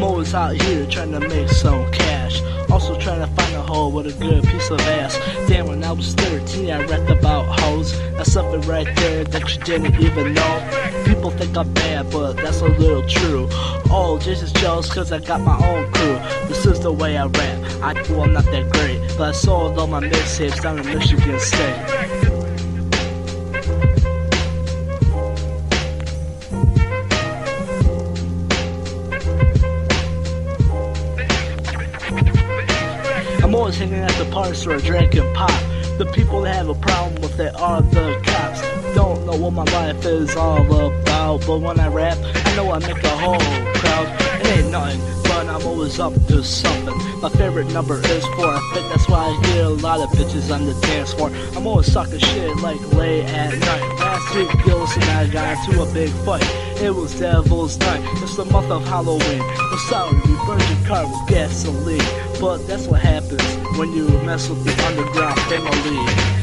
I'm always out here trying to make some cash. Also trying to find a hole with a good piece of ass. Damn, when I was 13, I rapped about hoes. That's something right there that you didn't even know. People think I'm bad, but that's a little true. Oh, just jealous cause I got my own crew. This is the way I rap. I know I'm not that great, but I sold all my mixtapes down in Michigan State. Always hanging at the party store drinking pop. The people that have a problem with it are the cops. Don't know what my life is all about, but when I rap, I know I make a whole crowd. It ain't nothing, but I'm always up to something. My favorite number is four. I think that's why I get a lot of bitches on the dance floor. I'm always sucking shit like late at night. Last week, Gillis and I got into a big fight. It was Devil's Night. It's the month of Halloween. I'm sorry, we burned your car with gasoline. But that's what happens when you mess with the underground family.